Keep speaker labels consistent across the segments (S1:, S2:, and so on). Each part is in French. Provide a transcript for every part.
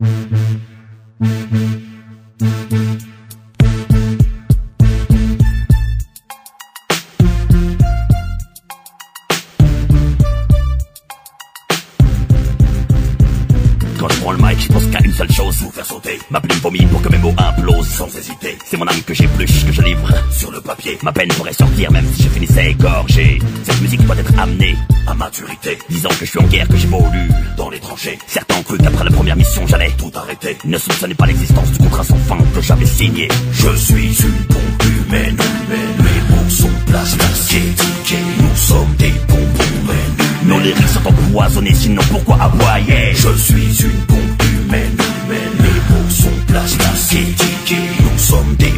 S1: Quand je prends le mic, je pense qu'à une seule chose Vous faire sauter, ma plume vomit pour que mes mots implosent Sans hésiter, c'est mon âme que j'épluche, que je ma peine pourrait sortir même si je finissais égorgé. Cette musique doit être amenée à maturité. Disant que je suis en guerre, que j'évolue dans les tranchées Certains ont cru qu'après la première mission j'allais tout arrêter. Ne soupçonnez pas l'existence du contrat sans fin que j'avais signé. Je suis une bombe humaine, humaine. Mes mots sont plastiques, Nous sommes des bonbons humaines nos lyrics sont empoisonnés, sinon pourquoi aboyer? Je suis une bombe humaine, humaine. Les mots sont plastiques, Nous sommes des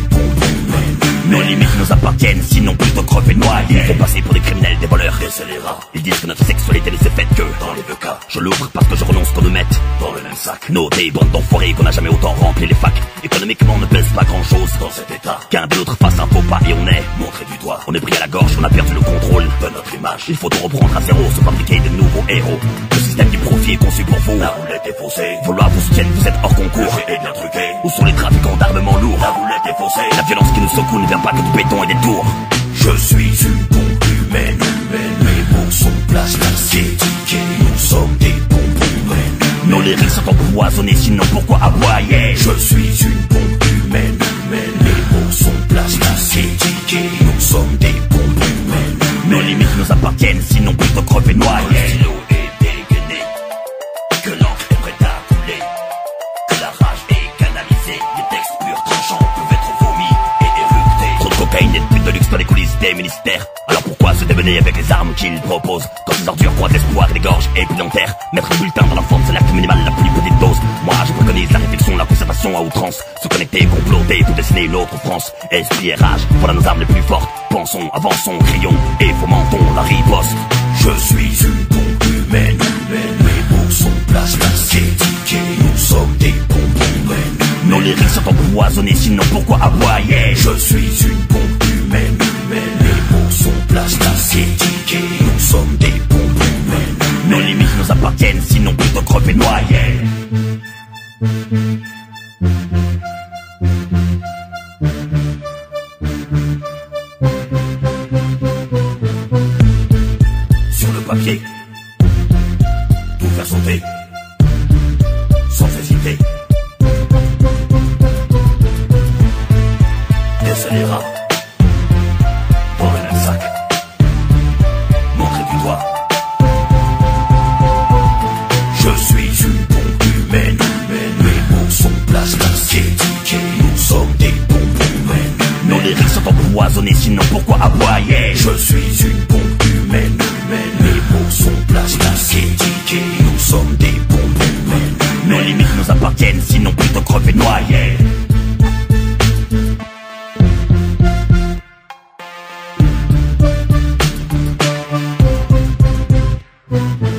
S1: appartiennent, sinon plutôt crever noyés Ils font passer pour des criminels, des voleurs, des scélérats Ils disent que notre sexualité ne s'est faite que dans les deux cas. Je l'ouvre parce que je renonce qu'on nous mette dans le même sac. Nos des bandes d'enfoirés qu'on n'a jamais autant rempli les facs. Économiquement on ne pèse pas grand chose dans cet état. Qu'un de fasse un faux pas et on est montré On est pris à la gorge, on a perdu le contrôle. De notre image. Il faut tout reprendre à zéro, se fabriquer de nouveaux héros. Le système du profit est conçu pour vous. La roulette est faussée. Vouloir vous soutienne, vous êtes hors concours. Et Où sont les trafiquants d'armement lourd La roulette est faussée. La violence qui nous secoue ne vient pas que du béton et des tours. Je suis une bombe humaine, Mes mots sont plastiques Nous sommes des bonbons humaines Nos lyrics sont empoisonnés, sinon pourquoi aboyer? Je suis une bombe avec les armes qu'ils proposent ces ordures croisent l'espoir et les gorges épidentaires Mettre un bulletin dans la forme c'est l'acte minimal la plus petite dose. Moi je préconise la réflexion, la conservation à outrance. Se connecter, comploter, tout dessiner l'autre France. Esprit rage, voilà nos armes les plus fortes. Pensons, avançons, crions et fomentons la riposte. Je suis une bombe humaine, humaine. Mes mots sont plastiques Nous sommes des bonbons Nos lyrics sont empoisonnés, sinon pourquoi aboyer? Je suis une bombe humaine, humaine. Les mots sont plastiques crever noyés Sur le papier. Tout faire sauter Je suis une pompe humaine, humaine. Mes mots sont plastiques, nous sommes des pompes humaines. Nos lyrics sont empoisonnés, sinon pourquoi aboyer? Je suis une pompe humaine, humaine. Mes mots sont plastiques, nous sommes des pompes humaines. Nos limites nous appartiennent, sinon plutôt crever noyer. thank